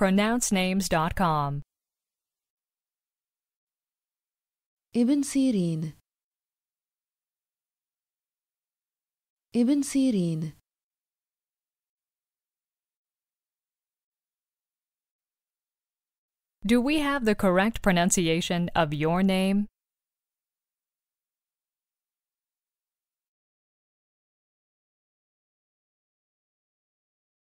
pronouncenames.com. Ibn Sirin Ibn Sirin Do we have the correct pronunciation of your name?